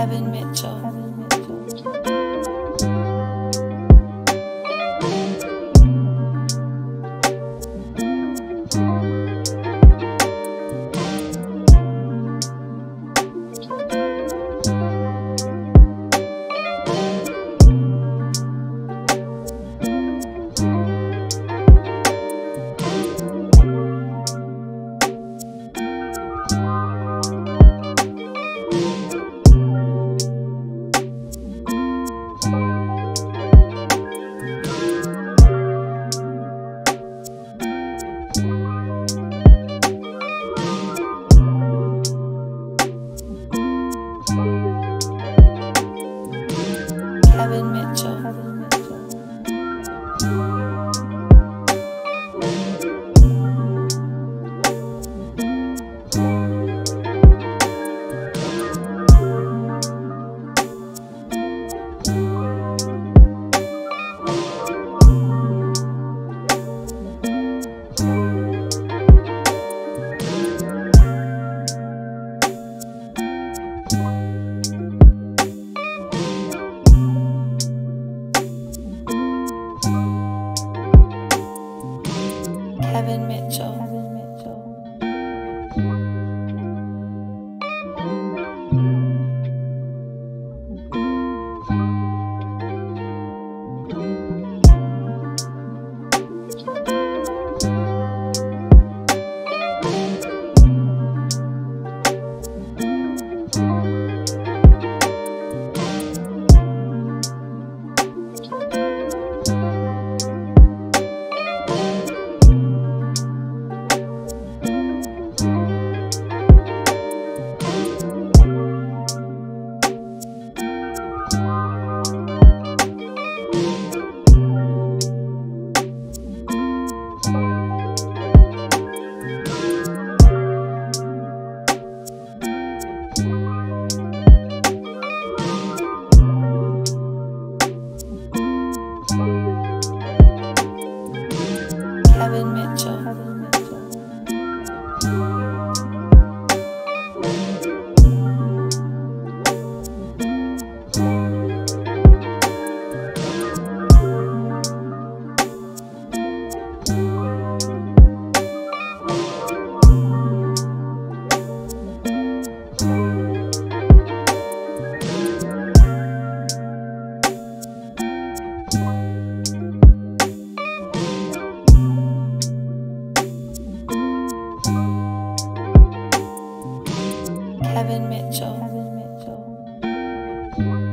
Evan Mitchell. Bye.